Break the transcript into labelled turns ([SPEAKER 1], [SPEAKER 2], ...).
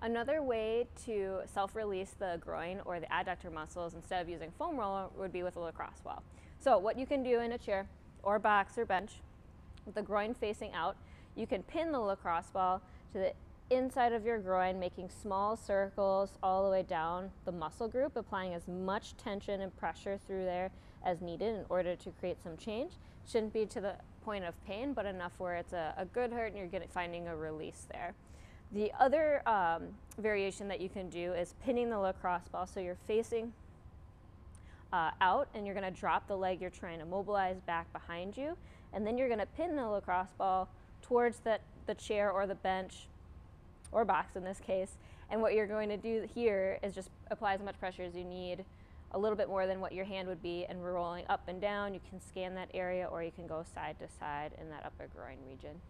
[SPEAKER 1] Another way to self-release the groin or the adductor muscles instead of using foam roller would be with a lacrosse ball. So what you can do in a chair or box or bench with the groin facing out, you can pin the lacrosse ball to the inside of your groin, making small circles all the way down the muscle group, applying as much tension and pressure through there as needed in order to create some change. Shouldn't be to the point of pain, but enough where it's a, a good hurt and you're getting, finding a release there. The other um, variation that you can do is pinning the lacrosse ball so you're facing uh, out and you're going to drop the leg you're trying to mobilize back behind you and then you're going to pin the lacrosse ball towards the, the chair or the bench or box in this case and what you're going to do here is just apply as much pressure as you need a little bit more than what your hand would be and rolling up and down you can scan that area or you can go side to side in that upper groin region.